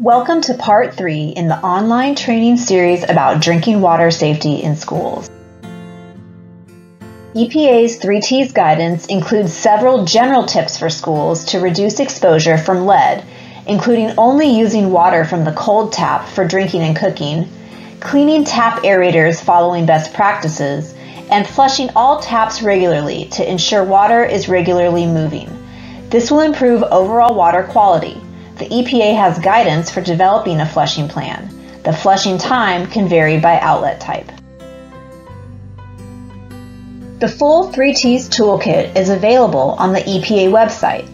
Welcome to part three in the online training series about drinking water safety in schools. EPA's 3Ts guidance includes several general tips for schools to reduce exposure from lead, including only using water from the cold tap for drinking and cooking, cleaning tap aerators following best practices, and flushing all taps regularly to ensure water is regularly moving. This will improve overall water quality the EPA has guidance for developing a flushing plan. The flushing time can vary by outlet type. The full 3Ts toolkit is available on the EPA website.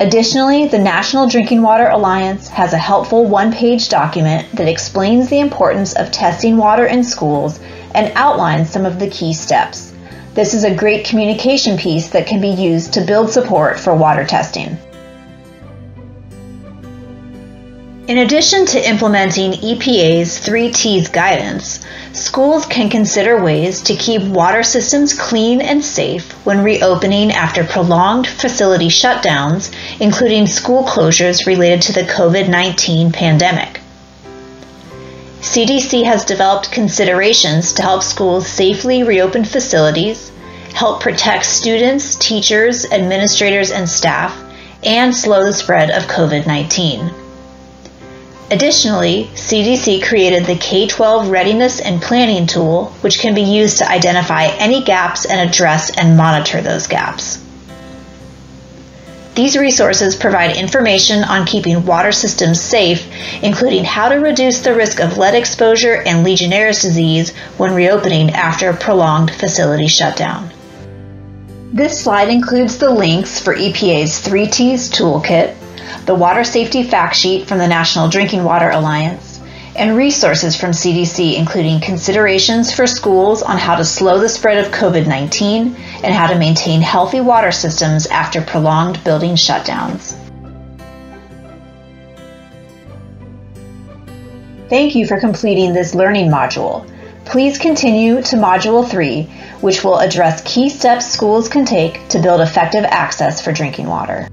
Additionally, the National Drinking Water Alliance has a helpful one page document that explains the importance of testing water in schools and outlines some of the key steps. This is a great communication piece that can be used to build support for water testing. In addition to implementing EPA's 3Ts guidance, schools can consider ways to keep water systems clean and safe when reopening after prolonged facility shutdowns, including school closures related to the COVID 19 pandemic. CDC has developed considerations to help schools safely reopen facilities, help protect students, teachers, administrators, and staff, and slow the spread of COVID 19. Additionally, CDC created the K-12 Readiness and Planning Tool, which can be used to identify any gaps and address and monitor those gaps. These resources provide information on keeping water systems safe, including how to reduce the risk of lead exposure and Legionnaire's disease when reopening after a prolonged facility shutdown. This slide includes the links for EPA's 3Ts toolkit, the Water Safety Fact Sheet from the National Drinking Water Alliance, and resources from CDC, including considerations for schools on how to slow the spread of COVID 19 and how to maintain healthy water systems after prolonged building shutdowns. Thank you for completing this learning module. Please continue to Module 3, which will address key steps schools can take to build effective access for drinking water.